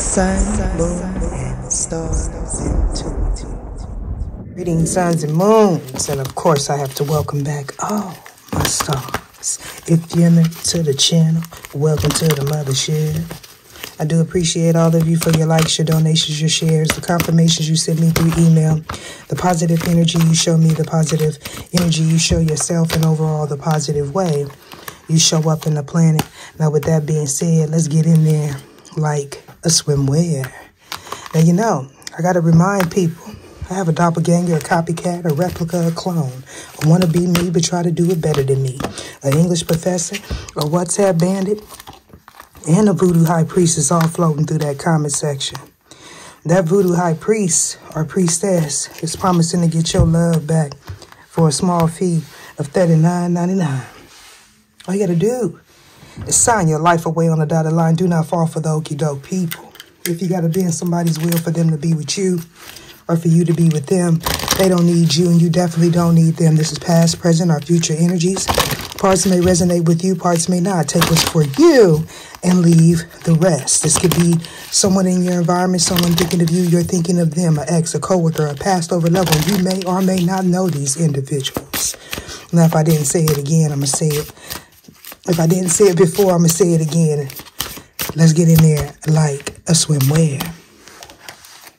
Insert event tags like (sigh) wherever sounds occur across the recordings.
sun, moon, and stars into Greetings, suns and moons, and of course, I have to welcome back all my stars. If you're new to the channel, welcome to the mothership. I do appreciate all of you for your likes, your donations, your shares, the confirmations you send me through email, the positive energy you show me, the positive energy you show yourself, and overall the positive way you show up in the planet. Now, with that being said, let's get in there like a swimwear. Now, you know, I got to remind people I have a doppelganger, a copycat, a replica, a clone. To be me, but try to do it better than me. An English professor, a WhatsApp bandit, and a voodoo high priest is all floating through that comment section. That voodoo high priest or priestess is promising to get your love back for a small fee of $39.99. All you got to do sign your life away on the dotted line. Do not fall for the okey doke people. If you got to be in somebody's will for them to be with you or for you to be with them, they don't need you and you definitely don't need them. This is past, present, or future energies. Parts may resonate with you, parts may not. Take what's for you and leave the rest. This could be someone in your environment, someone thinking of you, you're thinking of them, an ex, a coworker, a past over level. You may or may not know these individuals. Now, if I didn't say it again, I'm going to say it if I didn't say it before, I'm going to say it again. Let's get in there like a swimwear.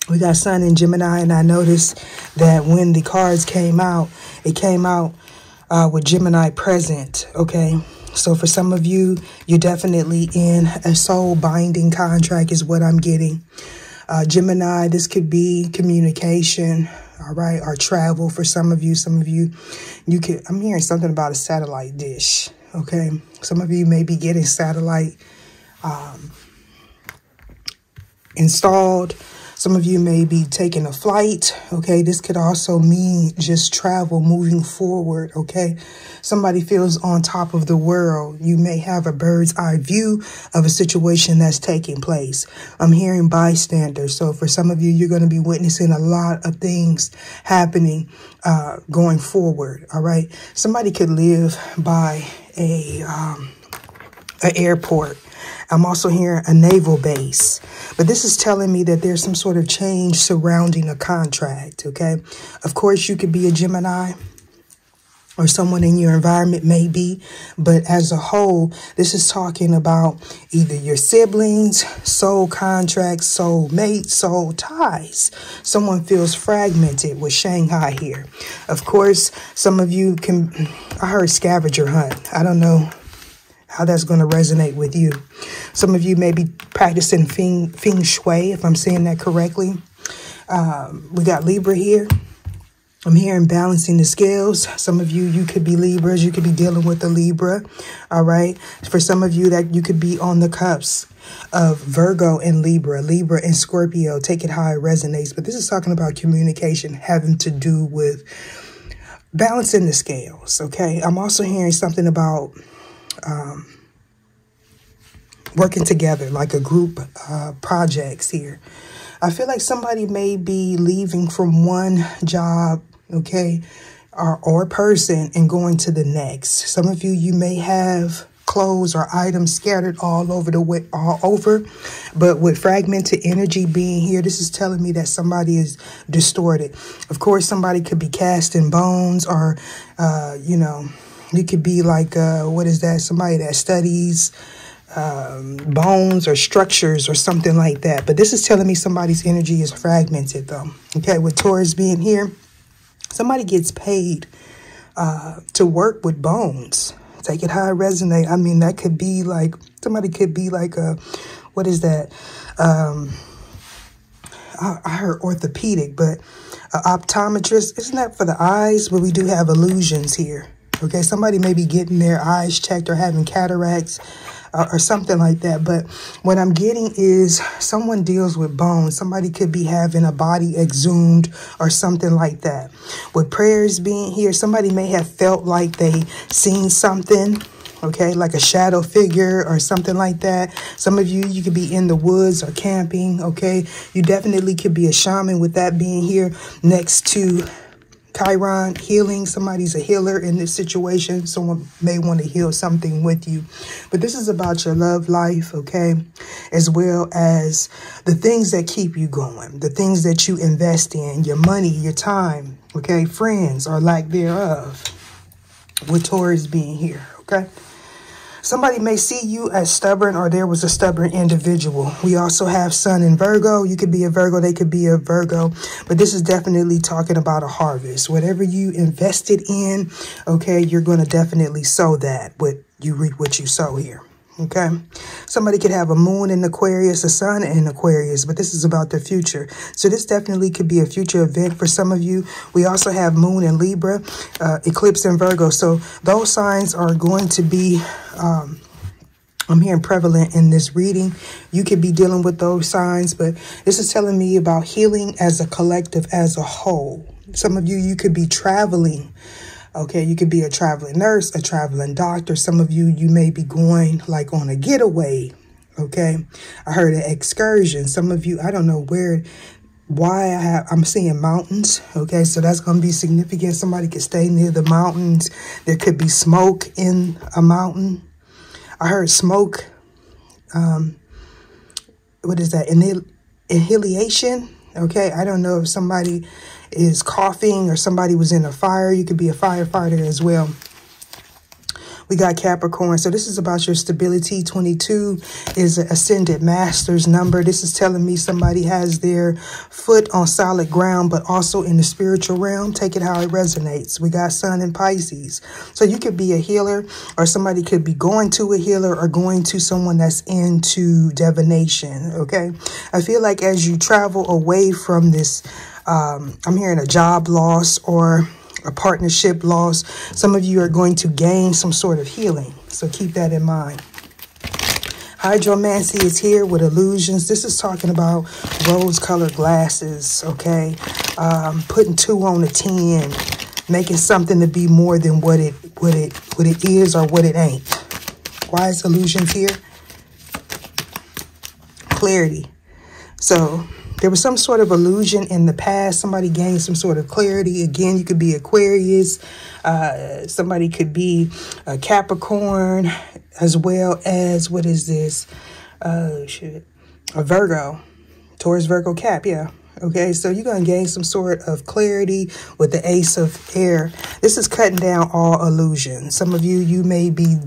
We got Sun in Gemini, and I noticed that when the cards came out, it came out uh, with Gemini present, okay? So for some of you, you're definitely in a soul binding contract is what I'm getting. Uh, Gemini, this could be communication, all right, or travel for some of you. Some of you, you could, I'm hearing something about a satellite dish, Okay, some of you may be getting satellite um, installed. Some of you may be taking a flight. Okay, this could also mean just travel moving forward. Okay, somebody feels on top of the world. You may have a bird's eye view of a situation that's taking place. I'm hearing bystanders. So for some of you, you're going to be witnessing a lot of things happening uh, going forward. All right, somebody could live by a um, an airport. I'm also hearing a naval base. But this is telling me that there's some sort of change surrounding a contract, okay? Of course, you could be a Gemini or someone in your environment may be, but as a whole, this is talking about either your siblings, soul contracts, soul mates, soul ties. Someone feels fragmented with Shanghai here. Of course, some of you can, I heard scavenger hunt. I don't know how that's going to resonate with you. Some of you may be practicing feng, feng shui, if I'm saying that correctly. Um, we got Libra here. I'm hearing balancing the scales. Some of you, you could be Libras. You could be dealing with a Libra. All right. For some of you, that you could be on the cups of Virgo and Libra, Libra and Scorpio. Take it how it resonates. But this is talking about communication having to do with balancing the scales. Okay. I'm also hearing something about um, working together, like a group uh, projects here. I feel like somebody may be leaving from one job okay, or, or person and going to the next. Some of you, you may have clothes or items scattered all over the way, all over. But with fragmented energy being here, this is telling me that somebody is distorted. Of course, somebody could be casting bones or, uh, you know, you could be like, uh, what is that? Somebody that studies um, bones or structures or something like that. But this is telling me somebody's energy is fragmented though. Okay, with Taurus being here, Somebody gets paid uh, to work with bones. Take it how it resonate. I mean, that could be like, somebody could be like a, what is that? Um, I, I heard orthopedic, but an optometrist, isn't that for the eyes? But we do have illusions here. Okay, somebody may be getting their eyes checked or having cataracts uh, or something like that. But what I'm getting is someone deals with bones. Somebody could be having a body exhumed or something like that. With prayers being here, somebody may have felt like they seen something okay like a shadow figure or something like that some of you you could be in the woods or camping okay you definitely could be a shaman with that being here next to Chiron, healing. Somebody's a healer in this situation. Someone may want to heal something with you. But this is about your love life, okay? As well as the things that keep you going, the things that you invest in, your money, your time, okay? Friends or lack thereof. With Taurus being here, okay? Somebody may see you as stubborn or there was a stubborn individual. We also have Sun in Virgo. You could be a Virgo, they could be a Virgo, but this is definitely talking about a harvest. Whatever you invested in, okay, you're going to definitely sow that. What you reap what you sow here. Okay. Somebody could have a moon in Aquarius, a sun in Aquarius, but this is about the future. So this definitely could be a future event for some of you. We also have moon in Libra, uh, eclipse in Virgo. So those signs are going to be, um, I'm hearing prevalent in this reading. You could be dealing with those signs, but this is telling me about healing as a collective, as a whole. Some of you, you could be traveling Okay, you could be a traveling nurse, a traveling doctor. Some of you, you may be going like on a getaway. Okay, I heard an excursion. Some of you, I don't know where, why I have, I'm seeing mountains. Okay, so that's going to be significant. Somebody could stay near the mountains. There could be smoke in a mountain. I heard smoke. Um, what is that? Inhalation. Okay, I don't know if somebody is coughing or somebody was in a fire. You could be a firefighter as well. We got Capricorn. So this is about your stability. 22 is ascended master's number. This is telling me somebody has their foot on solid ground, but also in the spiritual realm. Take it how it resonates. We got Sun in Pisces. So you could be a healer or somebody could be going to a healer or going to someone that's into divination. Okay. I feel like as you travel away from this um, I'm hearing a job loss or a partnership loss. Some of you are going to gain some sort of healing. So keep that in mind. Hydromancy is here with illusions. This is talking about rose-colored glasses, okay? Um, putting two on a 10, making something to be more than what it, what it, what it is or what it ain't. Why is illusions here? Clarity. So there was some sort of illusion in the past. Somebody gained some sort of clarity. Again, you could be Aquarius. Uh, somebody could be a Capricorn as well as, what is this? Oh, shit. A Virgo. Taurus, Virgo, Cap, yeah. Okay, so you're going to gain some sort of clarity with the ace of air. This is cutting down all illusions. Some of you, you may be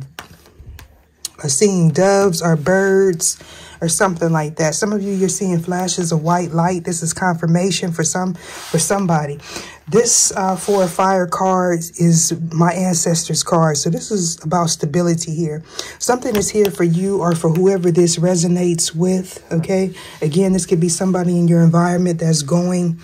seeing doves or birds or something like that. Some of you, you're seeing flashes of white light. This is confirmation for some, for somebody. This uh, four fire cards is my ancestors card. So this is about stability here. Something is here for you or for whoever this resonates with. Okay. Again, this could be somebody in your environment that's going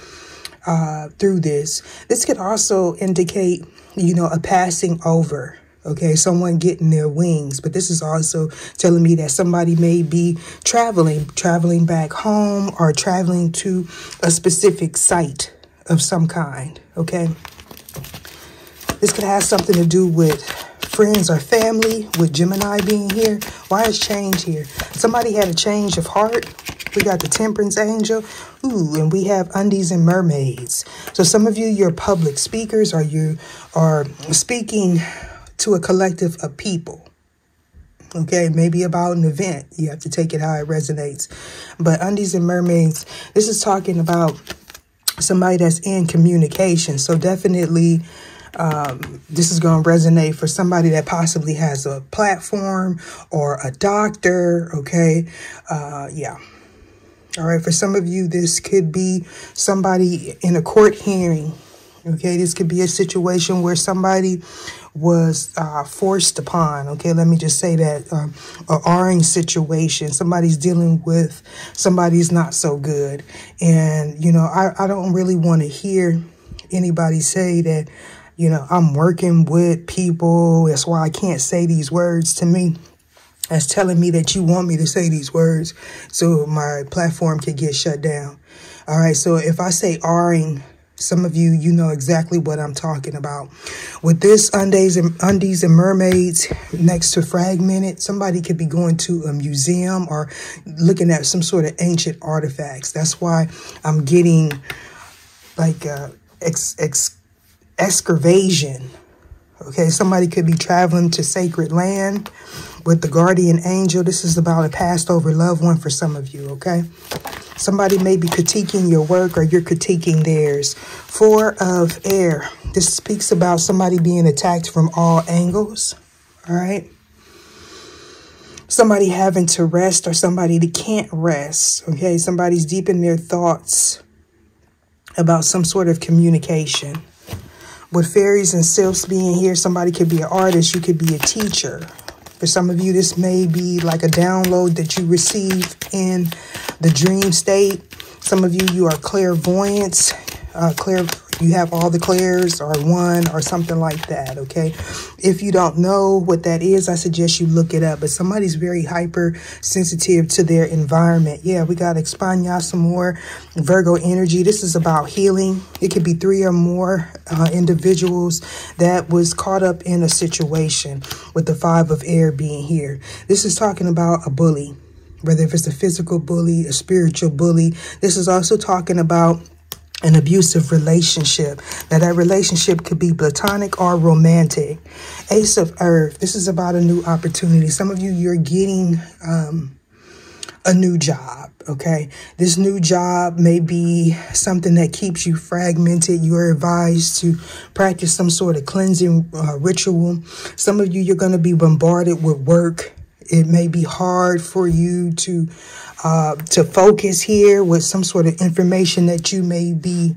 uh, through this. This could also indicate, you know, a passing over okay someone getting their wings but this is also telling me that somebody may be traveling traveling back home or traveling to a specific site of some kind okay? This could have something to do with friends or family with gemini being here. Why is change here? Somebody had a change of heart. We got the temperance angel. Ooh and we have undines and mermaids. So some of you you're public speakers or you are speaking to a collective of people. Okay, maybe about an event. You have to take it how it resonates. But Undines and Mermaids, this is talking about somebody that's in communication. So definitely um, this is going to resonate for somebody that possibly has a platform or a doctor. Okay, uh, yeah. All right, for some of you, this could be somebody in a court hearing. Okay, this could be a situation where somebody was uh, forced upon. Okay, let me just say that um, a R-ing situation. Somebody's dealing with somebody's not so good, and you know I I don't really want to hear anybody say that. You know, I'm working with people. That's why I can't say these words to me. That's telling me that you want me to say these words so my platform can get shut down. All right, so if I say R-ing some of you, you know exactly what I'm talking about. With this undines and undines and mermaids next to fragmented, somebody could be going to a museum or looking at some sort of ancient artifacts. That's why I'm getting like uh, ex, ex excavation. Okay, somebody could be traveling to sacred land with the guardian angel. This is about a passed over loved one for some of you, okay? Somebody may be critiquing your work or you're critiquing theirs. Four of air. This speaks about somebody being attacked from all angles, all right? Somebody having to rest or somebody that can't rest, okay? Somebody's deep in their thoughts about some sort of communication. With fairies and sylphs being here, somebody could be an artist, you could be a teacher, for some of you, this may be like a download that you receive in the dream state. Some of you, you are clairvoyants, uh, clair you have all the clairs or one or something like that, okay? If you don't know what that is, I suggest you look it up. But somebody's very hypersensitive to their environment. Yeah, we got expand y'all some more. Virgo energy. This is about healing. It could be three or more uh, individuals that was caught up in a situation with the five of air being here. This is talking about a bully whether if it's a physical bully, a spiritual bully. This is also talking about an abusive relationship. Now, that relationship could be platonic or romantic. Ace of Earth, this is about a new opportunity. Some of you, you're getting um, a new job, okay? This new job may be something that keeps you fragmented. You are advised to practice some sort of cleansing uh, ritual. Some of you, you're going to be bombarded with work. It may be hard for you to uh, to focus here with some sort of information that you may be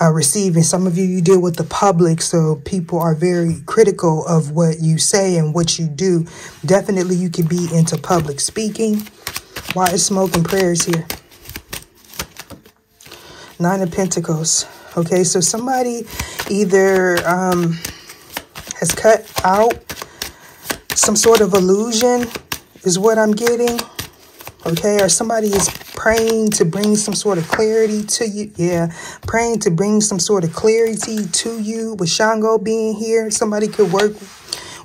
uh, receiving. Some of you, you deal with the public, so people are very critical of what you say and what you do. Definitely, you could be into public speaking. Why is smoke and prayers here? Nine of Pentacles. Okay, so somebody either um, has cut out some sort of illusion is what I'm getting okay? Or somebody is praying to bring some sort of clarity to you. Yeah, praying to bring some sort of clarity to you with Shango being here. Somebody could work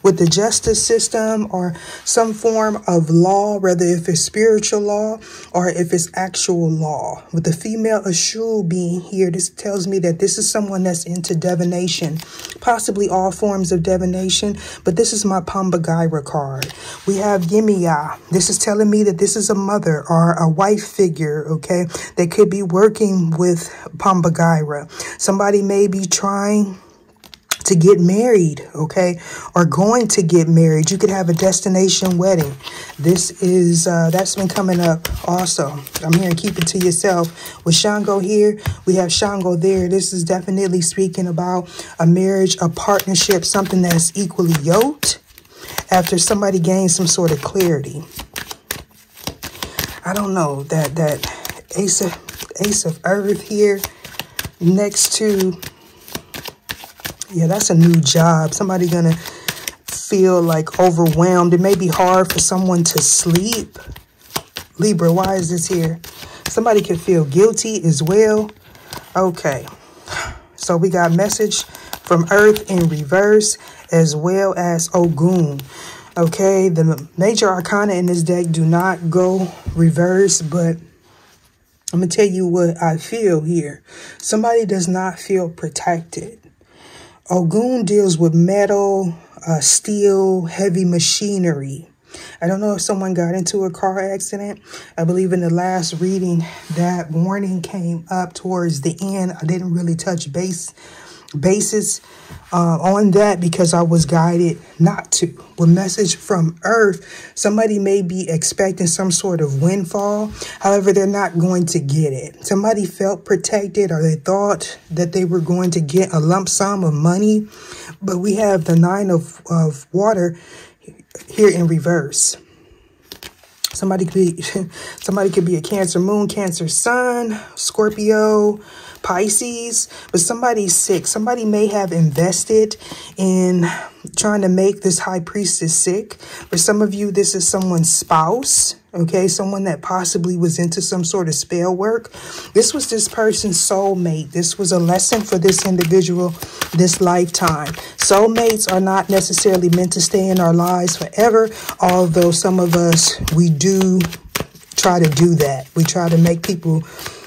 with the justice system or some form of law, whether if it's spiritual law or if it's actual law. With the female Exu being here, this tells me that this is someone that's into divination, possibly all forms of divination, but this is my Pomba Gira card. We have Yemaya. This is telling me that this is a mother or a wife figure, okay, that could be working with Pomba Gira. Somebody may be trying to get married, okay, or going to get married. You could have a destination wedding. This is, uh, that's been coming up also. I'm hearing keep it to yourself. With Shango here, we have Shango there. This is definitely speaking about a marriage, a partnership, something that's equally yoked after somebody gains some sort of clarity. I don't know, that, that Ace of, Ace of Earth here next to yeah, that's a new job. Somebody going to feel like overwhelmed. It may be hard for someone to sleep. Libra, why is this here? Somebody could feel guilty as well. Okay. So we got message from Earth in reverse as well as Ogun. Okay, the major arcana in this deck do not go reverse, but I'm going to tell you what I feel here. Somebody does not feel protected. Ogun deals with metal, uh, steel, heavy machinery. I don't know if someone got into a car accident. I believe in the last reading that warning came up towards the end. I didn't really touch base basis uh, on that because I was guided not to. With message from Earth, somebody may be expecting some sort of windfall. However, they're not going to get it. Somebody felt protected or they thought that they were going to get a lump sum of money. But we have the nine of, of water here in reverse. Somebody could be (laughs) somebody could be a Cancer moon, Cancer sun, Scorpio, Pisces, but somebody's sick. Somebody may have invested in trying to make this high priestess sick. For some of you, this is someone's spouse, okay? Someone that possibly was into some sort of spell work. This was this person's soulmate. This was a lesson for this individual this lifetime. Soulmates are not necessarily meant to stay in our lives forever, although some of us, we do try to do that. We try to make people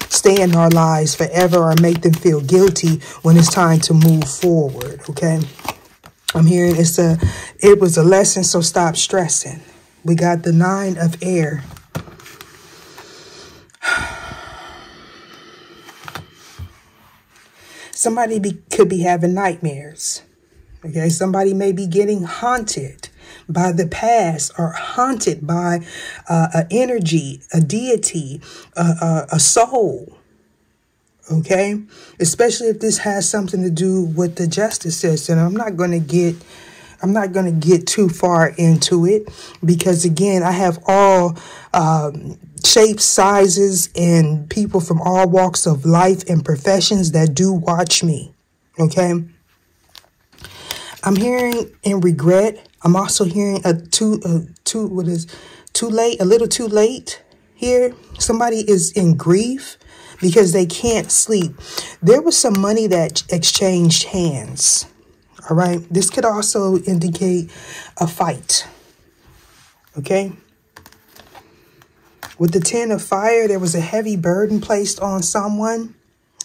stay in our lives forever or make them feel guilty when it's time to move forward, okay? I'm hearing it's a it was a lesson, so stop stressing. We got the nine of air. (sighs) Somebody be, could be having nightmares. Okay, somebody may be getting haunted by the past or haunted by uh, an energy, a deity, a, a soul. Okay, especially if this has something to do with the justice system. I'm not going to get. I'm not going to get too far into it because, again, I have all um, shapes, sizes, and people from all walks of life and professions that do watch me. Okay. I'm hearing in regret. I'm also hearing a too, a too, what is too late, a little too late here. Somebody is in grief because they can't sleep. There was some money that exchanged hands. All right. This could also indicate a fight. Okay. With the Ten of Fire, there was a heavy burden placed on someone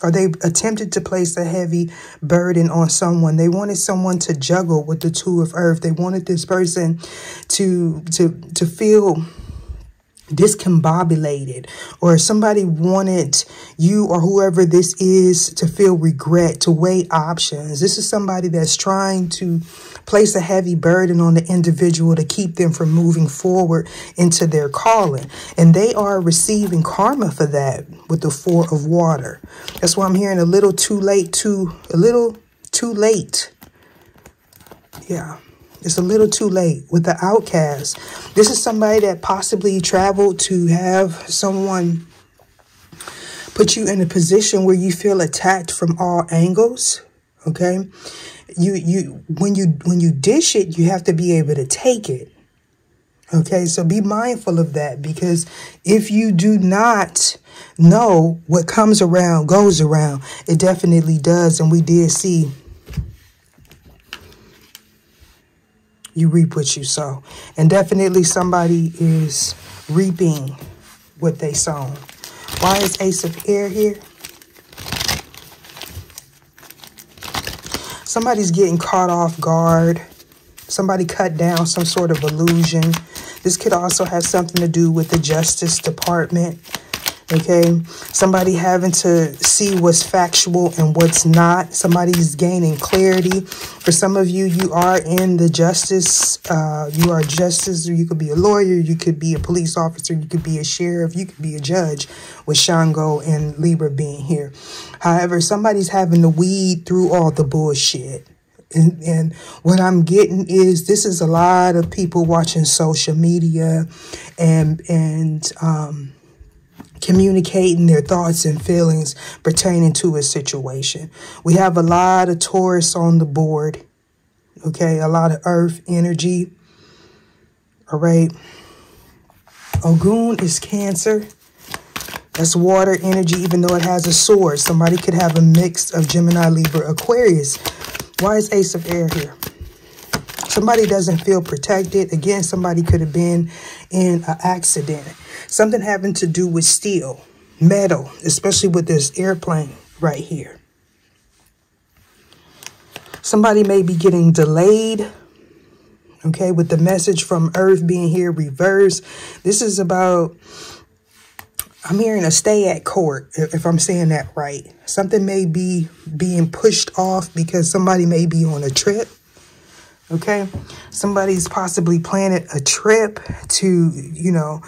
or they attempted to place a heavy burden on someone. They wanted someone to juggle with the two of earth. They wanted this person to to to feel discombobulated or somebody wanted you or whoever this is to feel regret to weigh options. This is somebody that's trying to place a heavy burden on the individual to keep them from moving forward into their calling. And they are receiving karma for that with the four of water. That's why i'm hearing a little too late too a little too late. Yeah it's a little too late with the outcast. This is somebody that possibly traveled to have someone put you in a position where you feel attacked from all angles. Okay. You, you, when you, when you dish it, you have to be able to take it. Okay. So be mindful of that because if you do not know what comes around goes around, it definitely does. And we did see you reap what you sow. And definitely somebody is reaping what they sown. Why is Ace of Air here? Somebody's getting caught off guard. Somebody cut down some sort of illusion. This could also have something to do with the Justice Department okay? Somebody having to see what's factual and what's not. Somebody's gaining clarity. For some of you you are in the justice uh, you are justice. You could be a lawyer you could be a police officer you could be a sheriff you could be a judge with shango and libra being here. However somebody's having to weed through all the bullshit. And, and what I'm getting is this is a lot of people watching social media and and um communicating their thoughts and feelings pertaining to a situation. We have a lot of Taurus on the board, okay? A lot of earth energy, all right? Ogun is Cancer. That's water energy, even though it has a sword. Somebody could have a mix of Gemini, Libra, Aquarius. Why is Ace of Air here? Somebody doesn't feel protected. Again, somebody could have been in an accident. Something having to do with steel, metal, especially with this airplane right here. Somebody may be getting delayed, okay, with the message from Earth being here reversed. This is about, I'm hearing a stay at court, if I'm saying that right. Something may be being pushed off because somebody may be on a trip okay? Somebody's possibly planning a trip to, you know,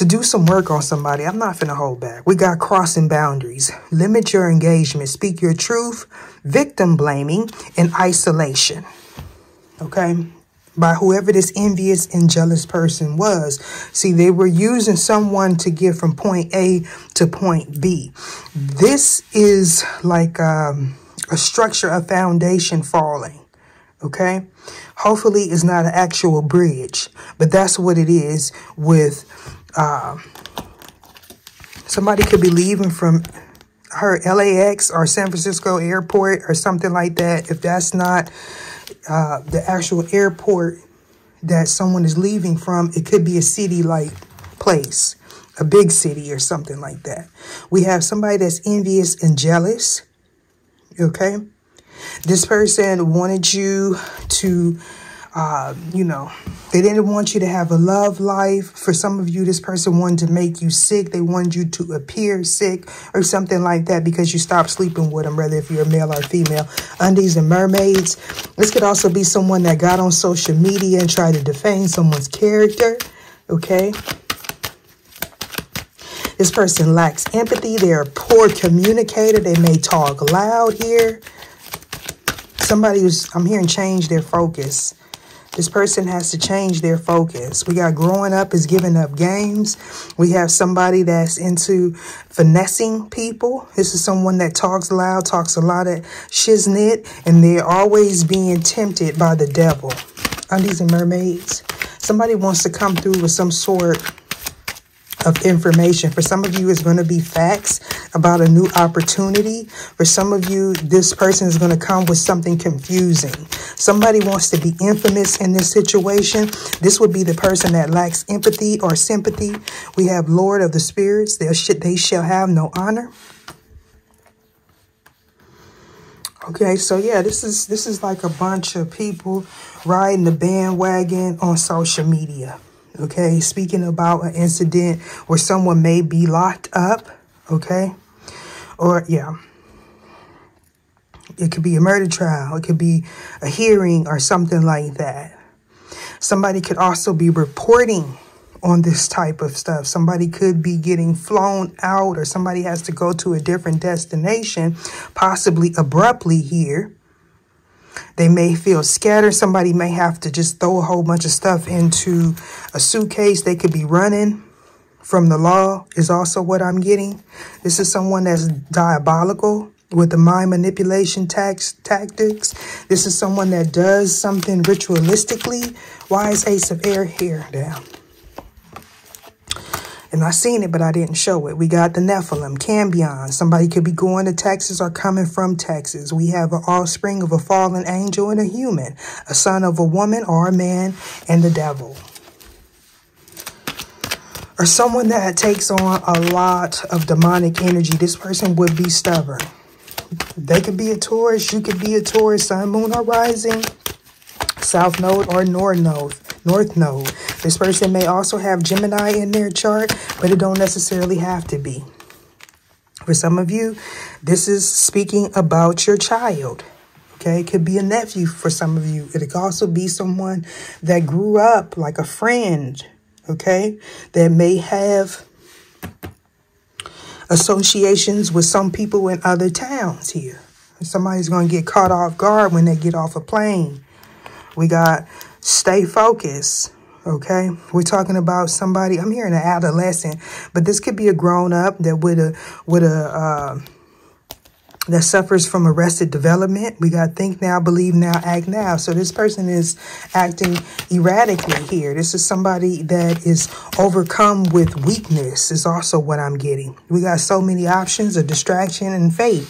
to do some work on somebody, I'm not finna hold back. We got crossing boundaries. Limit your engagement. Speak your truth. Victim blaming and isolation. Okay? By whoever this envious and jealous person was. See, they were using someone to get from point A to point B. This is like um, a structure, a foundation falling. Okay? Hopefully, it's not an actual bridge, but that's what it is with uh, somebody could be leaving from her LAX or San Francisco airport or something like that. If that's not uh, the actual airport that someone is leaving from, it could be a city-like place, a big city or something like that. We have somebody that's envious and jealous. Okay. This person wanted you to uh, you know, they didn't want you to have a love life. For some of you, this person wanted to make you sick. They wanted you to appear sick or something like that because you stopped sleeping with them, whether if you're a male or female. Undines and mermaids. This could also be someone that got on social media and tried to defame someone's character. Okay. This person lacks empathy. They're a poor communicator. They may talk loud here. Somebody who's, I'm hearing change their focus. This person has to change their focus. We got growing up is giving up games. We have somebody that's into finessing people. This is someone that talks loud, talks a lot of shiznit, and they're always being tempted by the devil. Undines and mermaids. Somebody wants to come through with some sort of information. For some of you, it's going to be facts about a new opportunity. For some of you, this person is going to come with something confusing. Somebody wants to be infamous in this situation. This would be the person that lacks empathy or sympathy. We have Lord of the Spirits. They, they shall have no honor. Okay, so yeah, this is this is like a bunch of people riding the bandwagon on social media okay? Speaking about an incident where someone may be locked up, okay? Or, yeah. It could be a murder trial. It could be a hearing or something like that. Somebody could also be reporting on this type of stuff. Somebody could be getting flown out or somebody has to go to a different destination, possibly abruptly here. They may feel scattered. Somebody may have to just throw a whole bunch of stuff into a suitcase. They could be running from the law is also what I'm getting. This is someone that's diabolical with the mind manipulation tax tactics. This is someone that does something ritualistically. Why is Ace of Air here down? And I seen it, but I didn't show it. We got the Nephilim, Cambion. Somebody could be going to Texas or coming from Texas. We have an offspring of a fallen angel and a human, a son of a woman or a man, and the devil. Or someone that takes on a lot of demonic energy. This person would be stubborn. They could be a Taurus. You could be a Taurus, sun, moon, or rising, south node or north node. North Node. This person may also have Gemini in their chart, but it don't necessarily have to be. For some of you, this is speaking about your child. Okay, it could be a nephew for some of you. It could also be someone that grew up like a friend, okay, that may have associations with some people in other towns here. Somebody's going to get caught off guard when they get off a plane. We got stay focused. Okay, we're talking about somebody. I'm hearing an adolescent, but this could be a grown up that with a with a uh, that suffers from arrested development. We got think now, believe now, act now. So this person is acting erratically here. This is somebody that is overcome with weakness. Is also what I'm getting. We got so many options of distraction and fate.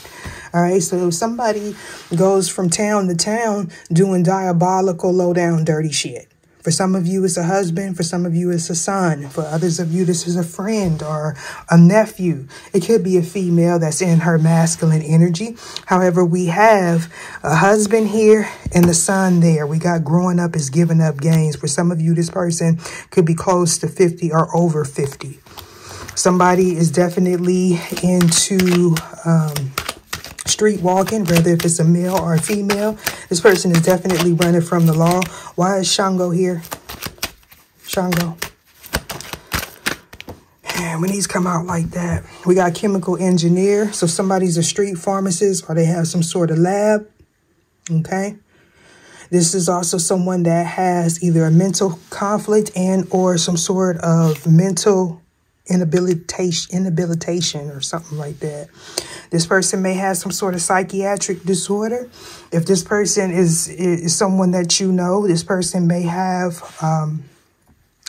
All right, so somebody goes from town to town doing diabolical, low down, dirty shit. For some of you, it's a husband. For some of you, it's a son. For others of you, this is a friend or a nephew. It could be a female that's in her masculine energy. However, we have a husband here and the son there. We got growing up is giving up gains. For some of you, this person could be close to 50 or over 50. Somebody is definitely into um, street walking, whether if it's a male or a female. This person is definitely running from the law. Why is Shango here? Shango. And when these come out like that, we got chemical engineer. So somebody's a street pharmacist or they have some sort of lab. Okay. This is also someone that has either a mental conflict and or some sort of mental inhabilitation, inhabilitation or something like that. This person may have some sort of psychiatric disorder. If this person is, is someone that you know, this person may have, um,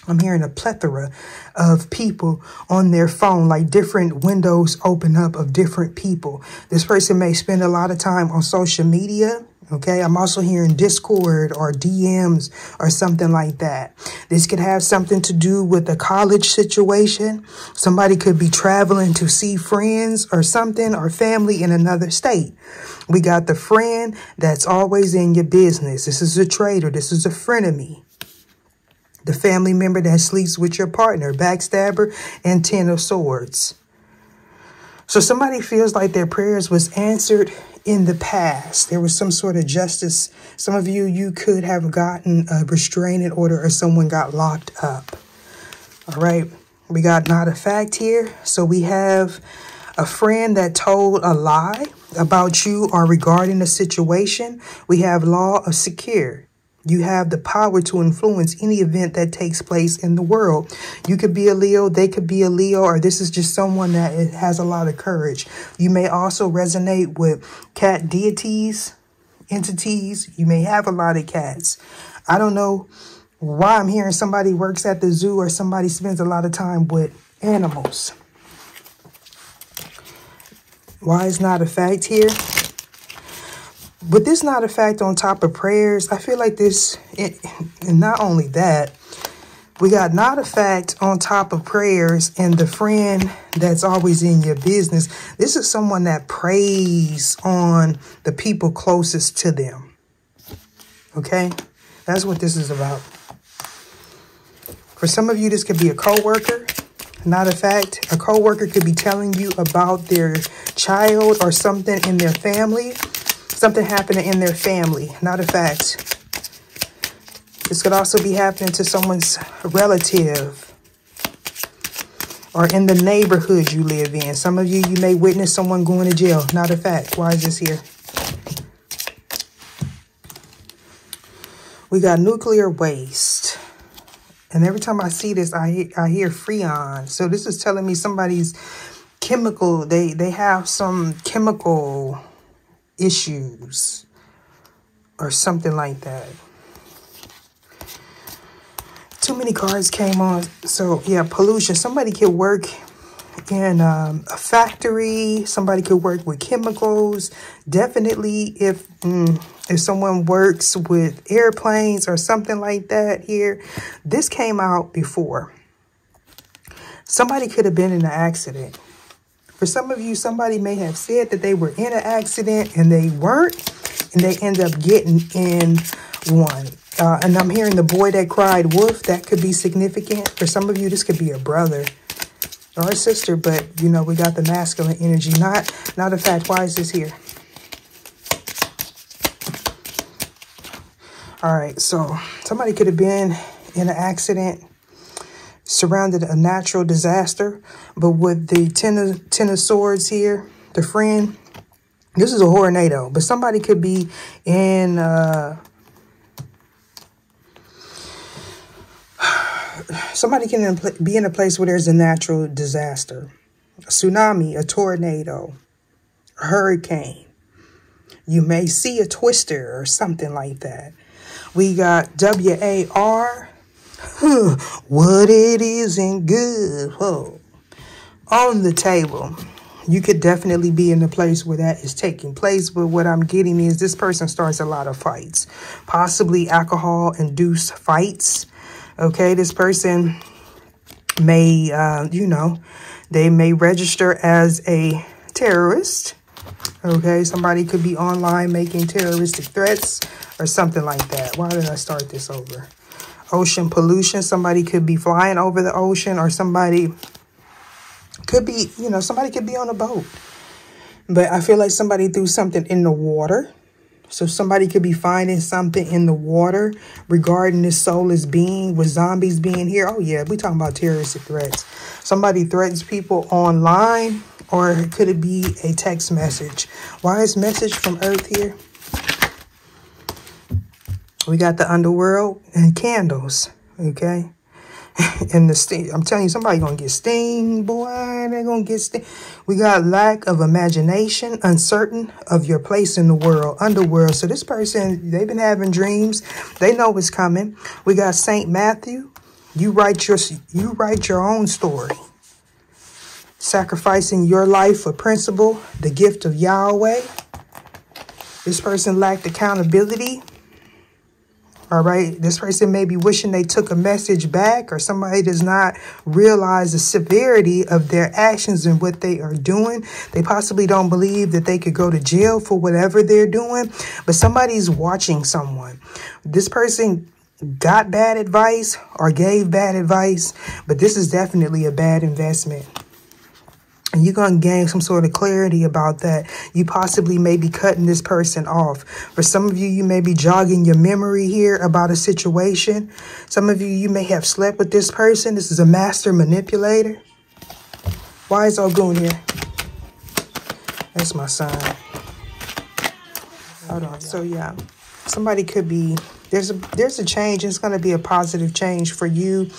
I'm hearing a plethora of people on their phone, like different windows open up of different people. This person may spend a lot of time on social media Okay, I'm also hearing Discord or DMs or something like that. This could have something to do with a college situation. Somebody could be traveling to see friends or something or family in another state. We got the friend that's always in your business. This is a traitor. This is a frenemy. The family member that sleeps with your partner, backstabber, and ten of swords. So somebody feels like their prayers was answered in the past. There was some sort of justice. Some of you, you could have gotten a restraining order or someone got locked up. All right. We got not a fact here. So we have a friend that told a lie about you or regarding a situation. We have law of secure. You have the power to influence any event that takes place in the world. You could be a Leo, they could be a Leo, or this is just someone that has a lot of courage. You may also resonate with cat deities, entities. You may have a lot of cats. I don't know why I'm hearing somebody works at the zoo or somebody spends a lot of time with animals. Why is not a fact here? But this not a fact on top of prayers. I feel like this, it, and not only that, we got not a fact on top of prayers and the friend that's always in your business. This is someone that prays on the people closest to them. Okay? That's what this is about. For some of you, this could be a coworker. Not a fact. A coworker could be telling you about their child or something in their family something happening in their family, not a fact. This could also be happening to someone's relative or in the neighborhood you live in. Some of you, you may witness someone going to jail. Not a fact. Why is this here? We got nuclear waste. And every time I see this, I, I hear freon. So this is telling me somebody's chemical, they, they have some chemical issues or something like that. Too many cards came on. So, yeah, pollution. Somebody could work in um, a factory. Somebody could work with chemicals. Definitely if, mm, if someone works with airplanes or something like that here. This came out before. Somebody could have been in an accident. For some of you, somebody may have said that they were in an accident and they weren't, and they end up getting in one. Uh, and I'm hearing the boy that cried wolf. That could be significant. For some of you, this could be a brother or a sister, but, you know, we got the masculine energy. Not, not a fact. Why is this here? All right, so somebody could have been in an accident surrounded a natural disaster. But with the ten of, ten of swords here, the friend, this is a tornado. But somebody could be in... Uh, (sighs) somebody can be in a place where there's a natural disaster. A tsunami, a tornado, a hurricane. You may see a twister or something like that. We got W-A-R what it isn't good. On the table. You could definitely be in the place where that is taking place. But what I'm getting is this person starts a lot of fights. Possibly alcohol-induced fights. Okay, this person may, uh, you know, they may register as a terrorist. Okay, somebody could be online making terroristic threats or something like that. Why did I start this over? Ocean pollution. Somebody could be flying over the ocean or somebody could be, you know, somebody could be on a boat. But I feel like somebody threw something in the water. So somebody could be finding something in the water regarding this soulless being with zombies being here. Oh, yeah, we talking about terroristic threats. Somebody threatens people online or could it be a text message? Why is message from Earth here? We got the underworld and candles, okay? (laughs) and the sting, I'm telling you, somebody gonna get sting, boy, they gonna get sting. We got lack of imagination, uncertain of your place in the world, underworld. So this person, they've been having dreams. They know it's coming. We got Saint Matthew. You write your you write your own story. Sacrificing your life for principle, the gift of Yahweh. This person lacked accountability. All right. This person may be wishing they took a message back or somebody does not realize the severity of their actions and what they are doing. They possibly don't believe that they could go to jail for whatever they're doing, but somebody's watching someone. This person got bad advice or gave bad advice, but this is definitely a bad investment. You're going to gain some sort of clarity about that. You possibly may be cutting this person off. For some of you, you may be jogging your memory here about a situation. Some of you, you may have slept with this person. This is a master manipulator. Why is Ogun here? That's my sign. Hold on. So, yeah, somebody could be, there's a, there's a change. It's going to be a positive change for you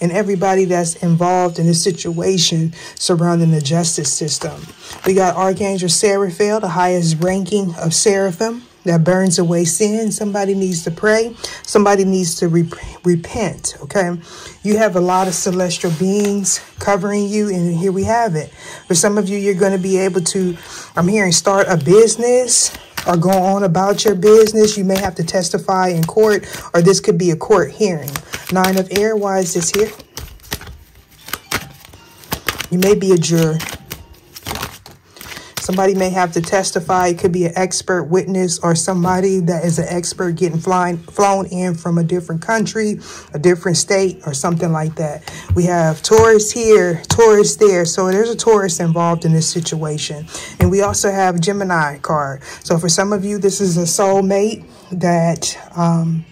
and everybody that's involved in the situation surrounding the justice system. We got Archangel Seraphiel, the highest ranking of seraphim that burns away sin. Somebody needs to pray. Somebody needs to re repent. Okay. You have a lot of celestial beings covering you. And here we have it. For some of you, you're going to be able to, I'm hearing, start a business or go on about your business. You may have to testify in court, or this could be a court hearing. Nine of air, why is this here? You may be a juror. Somebody may have to testify. It could be an expert witness or somebody that is an expert getting flying, flown in from a different country, a different state, or something like that. We have Taurus here, Taurus there. So there's a Taurus involved in this situation. And we also have Gemini card. So for some of you, this is a soulmate that um,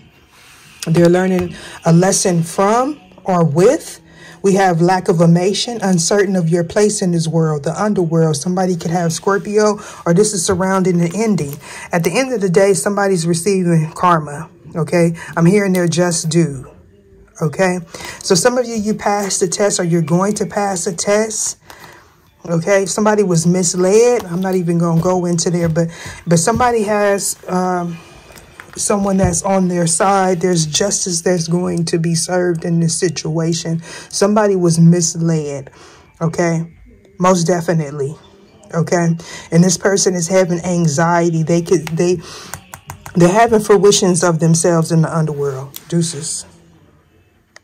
they're learning a lesson from or with. We have lack of amation, uncertain of your place in this world, the underworld. Somebody could have Scorpio, or this is surrounding the ending. At the end of the day, somebody's receiving karma. Okay. I'm hearing their just due. Okay. So some of you, you passed the test or you're going to pass a test. Okay. Somebody was misled. I'm not even going to go into there, but, but somebody has, um, someone that's on their side. There's justice that's going to be served in this situation. Somebody was misled. Okay. Most definitely. Okay. And this person is having anxiety. They could, they, they're having fruitions of themselves in the underworld. Deuces.